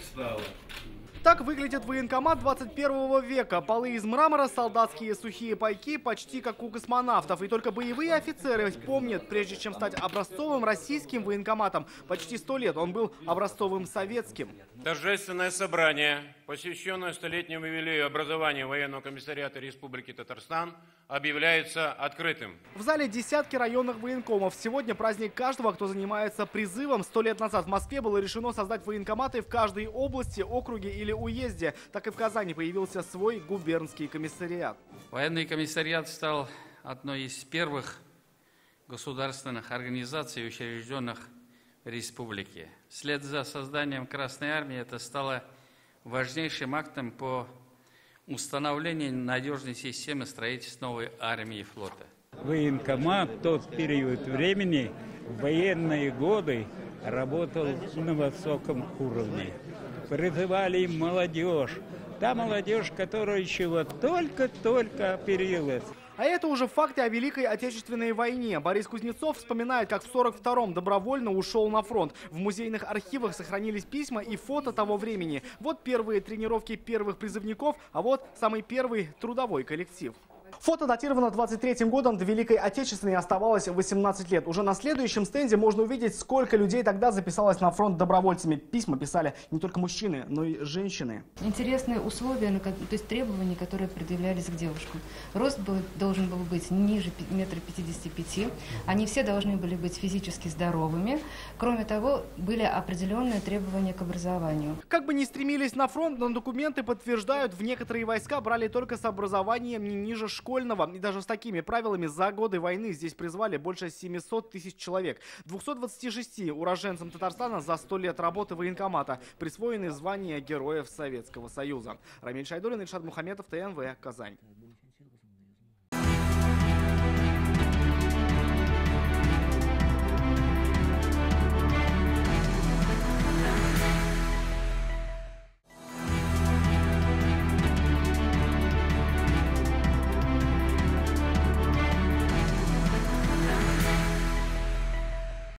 стало. Так выглядит военкомат 21 века. Полы из мрамора, солдатские сухие пайки, почти как у космонавтов. И только боевые офицеры помнят, прежде чем стать образцовым российским военкоматом, почти сто лет он был образцовым советским. Торжественное собрание, посвященное столетнему юбилею образования военного комиссариата Республики Татарстан, объявляется открытым. В зале десятки районных военкомов. Сегодня праздник каждого, кто занимается призывом. Сто лет назад в Москве было решено создать военкоматы в каждой области, округе или уезде. Так и в Казани появился свой губернский комиссариат. Военный комиссариат стал одной из первых государственных организаций, учрежденных в республике. Вслед за созданием Красной Армии это стало важнейшим актом по установлению надежной системы строительства новой армии и флота. Военкомат в тот период времени, в военные годы, работал на высоком уровне. Призывали молодежь. Та молодежь, которая еще только-только оперилась. А это уже факты о Великой Отечественной войне. Борис Кузнецов вспоминает, как в 42-м добровольно ушел на фронт. В музейных архивах сохранились письма и фото того времени. Вот первые тренировки первых призывников, а вот самый первый трудовой коллектив. Фото датировано 23 годом, до Великой Отечественной оставалось 18 лет. Уже на следующем стенде можно увидеть, сколько людей тогда записалось на фронт добровольцами. Письма писали не только мужчины, но и женщины. Интересные условия, то есть требования, которые предъявлялись к девушкам. Рост был, должен был быть ниже метра пятидесяти пяти. Они все должны были быть физически здоровыми. Кроме того, были определенные требования к образованию. Как бы ни стремились на фронт, но документы подтверждают, в некоторые войска брали только с образованием не ниже школьного. И даже с такими правилами за годы войны здесь призвали больше 700 тысяч человек. 226 уроженцам Татарстана за 100 лет работы военкомата присвоены звания Героев Советского Союза. Рамиль Шайдулин, Ильшат Мухаметов, ТНВ, Казань.